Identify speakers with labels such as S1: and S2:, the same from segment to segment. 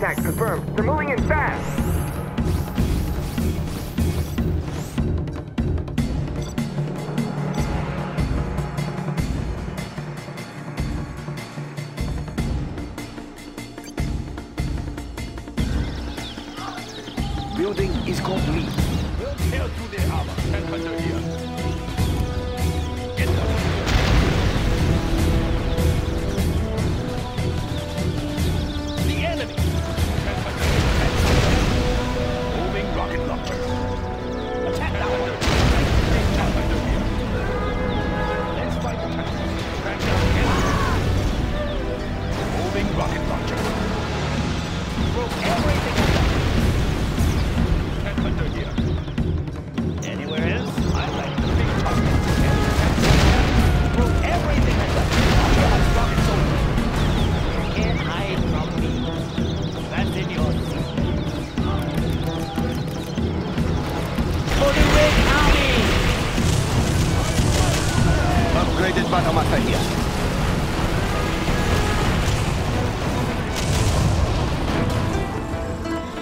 S1: Contact confirmed. They're moving in fast.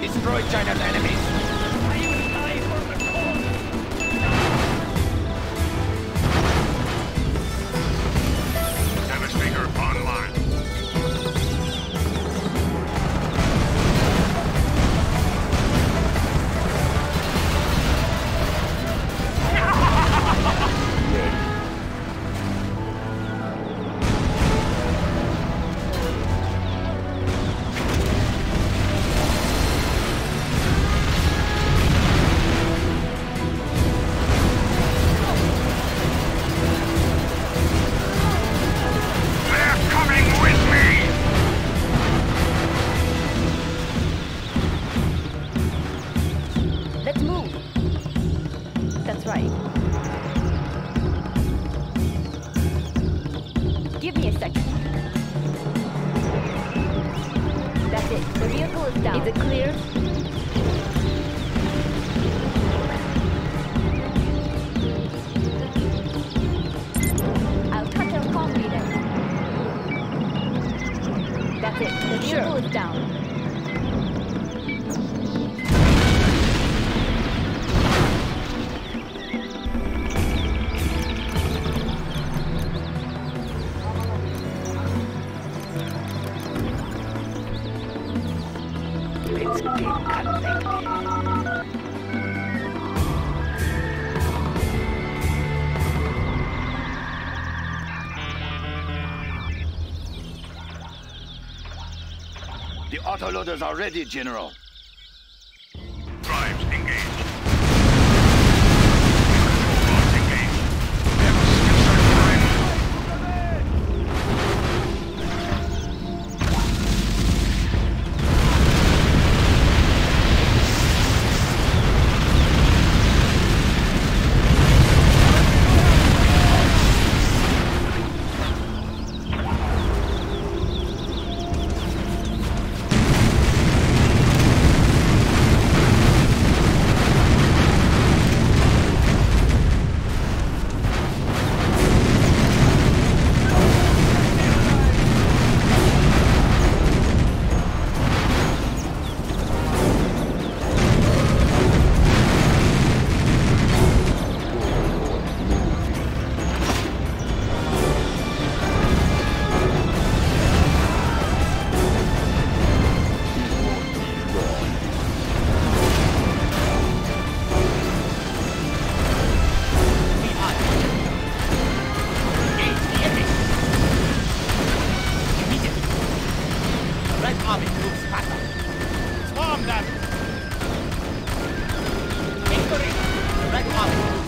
S2: Destroy China's
S3: enemy. it clear? I'll cut your then. That's it. The vehicle sure. is down.
S2: The autoloaders are ready, General.
S4: Red Army moves faster. Swarm them! Victory!
S5: Red Army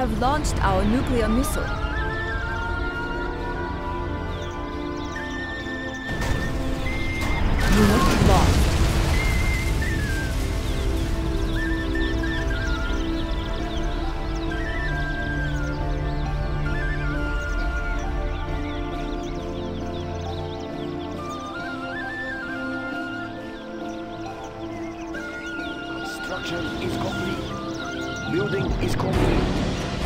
S5: Have launched our nuclear missile. Unit lost.
S2: Construction is complete. Building is complete.